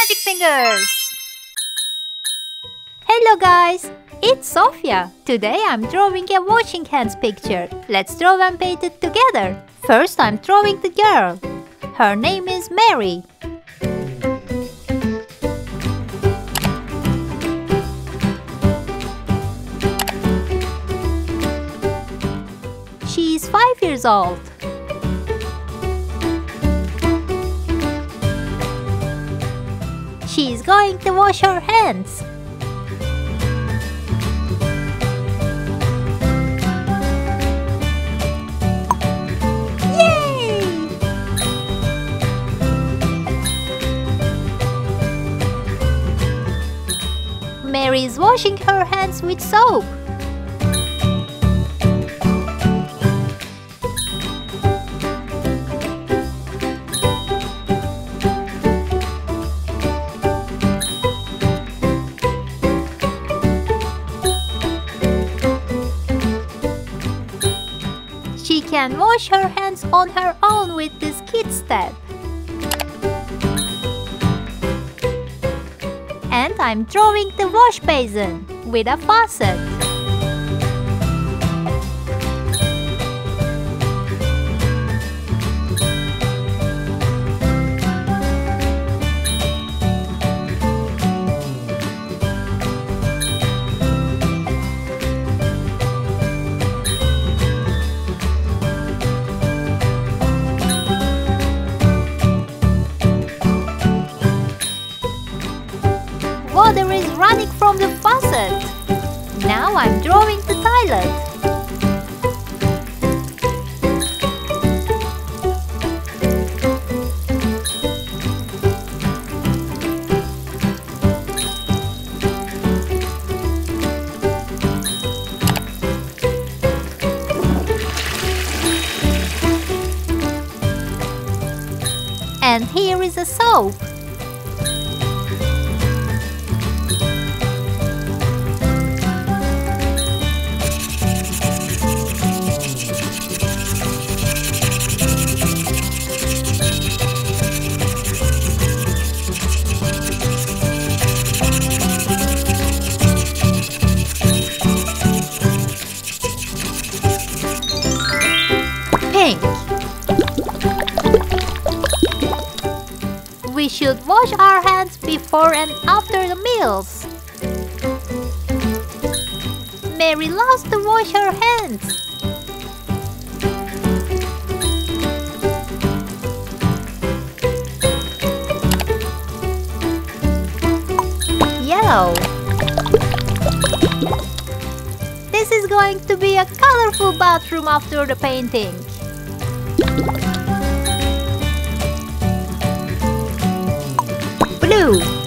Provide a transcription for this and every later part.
magic fingers! Hello guys! It's Sophia! Today I'm drawing a washing hands picture. Let's draw and paint it together. First I'm drawing the girl. Her name is Mary. She is 5 years old. She is going to wash her hands. Yay! Mary is washing her hands with soap. Can wash her hands on her own with this kid step. And I'm drawing the wash basin with a faucet. Running from the faucet. Now I'm drawing the toilet. And here is a soap. Should wash our hands before and after the meals. Mary loves to wash her hands. Yellow. This is going to be a colorful bathroom after the painting. Blue.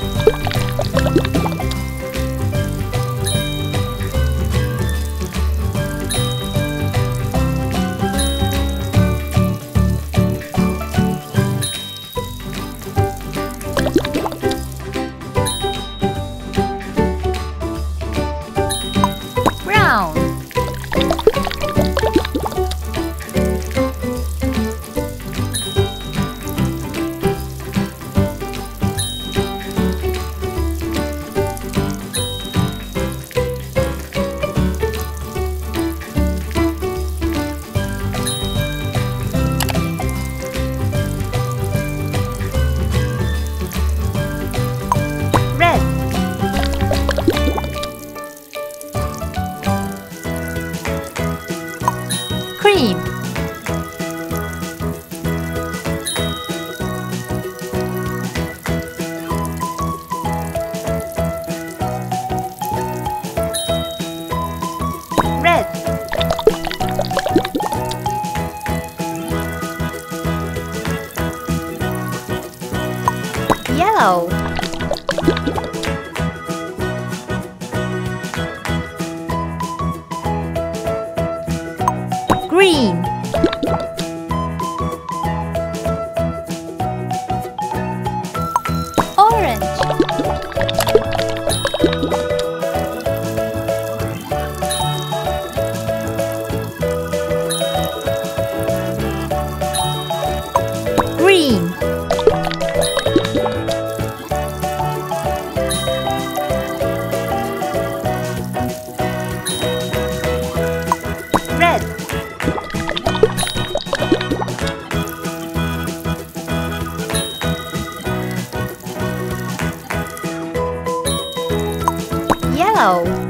Green. Yellow.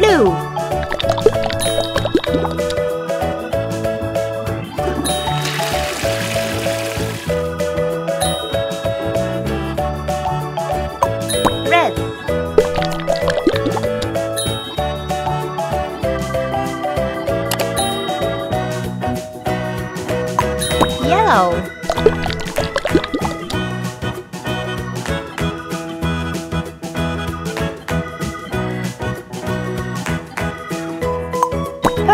Blue. Red. Yellow.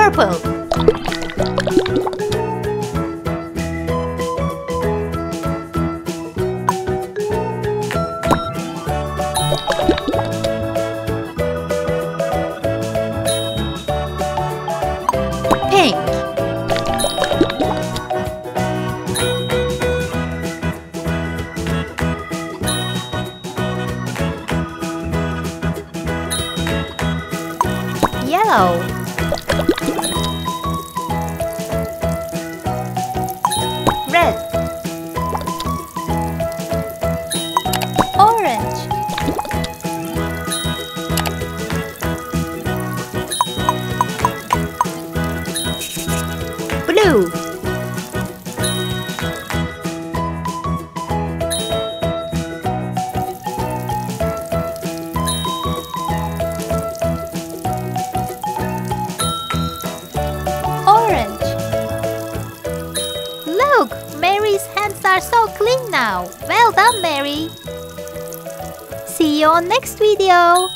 Purple. Pink. Yellow. Red. Orange. Blue. Are so clean now. Well done, Mary. See you on next video.